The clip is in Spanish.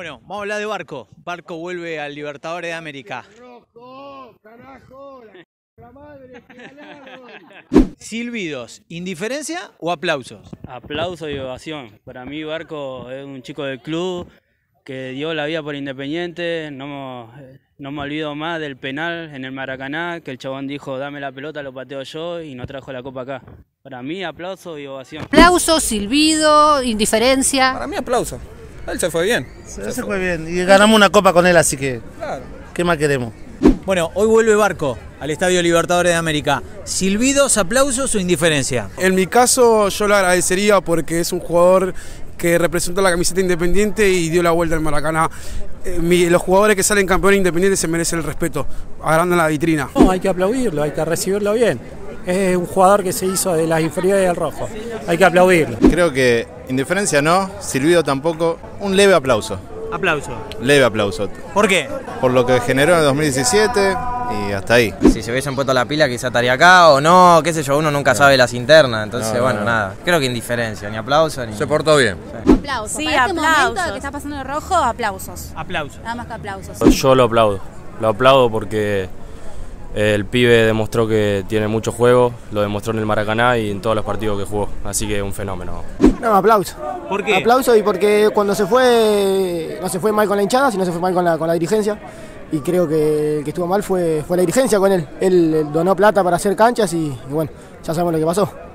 Bueno, vamos a hablar de Barco. Barco vuelve al Libertadores de América. Rojo, carajo, la, la madre. Silbidos, ¿indiferencia o aplausos? Aplauso y ovación. Para mí Barco es un chico del club que dio la vida por Independiente. No, me- no me olvido más del penal en el Maracaná, que el chabón dijo, dame la pelota, lo pateo yo y no trajo la copa acá. Para mí, aplauso y ovación. Aplauso, silbido, indiferencia. Para mí aplauso. Él se fue bien. Se, se fue bien. Y ganamos una copa con él, así que. Claro. ¿Qué más queremos? Bueno, hoy vuelve Barco al Estadio Libertadores de América. ¿Silbidos, aplausos o indiferencia? En mi caso yo lo agradecería porque es un jugador que representó la camiseta independiente y dio la vuelta al Maracaná. Eh, mi- los jugadores que salen campeones independientes se merecen el respeto, agrandan la vitrina. No, hay que aplaudirlo, hay que recibirlo bien. Es un jugador que se hizo de las inferiores del rojo. Hay que aplaudirlo. Creo que indiferencia no, silbido tampoco. Un leve aplauso, Aplauso. leve aplauso. ¿Por qué? Por lo que generó en el 2017 y hasta ahí. Si se hubiesen puesto la pila quizá estaría acá o no, qué sé yo, uno nunca sabe las internas, entonces No, no, bueno, no. nada. Creo que indiferencia, ni aplauso ni... Se portó bien. Aplausos. Sí, Para este momento aplausos. que está pasando el rojo, aplausos. Aplauso. Nada más que aplausos. Yo lo aplaudo. Lo aplaudo porque el pibe demostró que tiene mucho juego, lo demostró en el Maracaná y en todos los partidos que jugó. Así que un fenómeno. No, aplauso. ¿Por qué? Aplauso y porque cuando se fue, no se fue mal con la hinchada, sino se fue mal con la, con la dirigencia. Y creo que el que estuvo mal fue, fue la dirigencia con él. Él donó plata para hacer canchas y, y bueno, ya sabemos lo que pasó.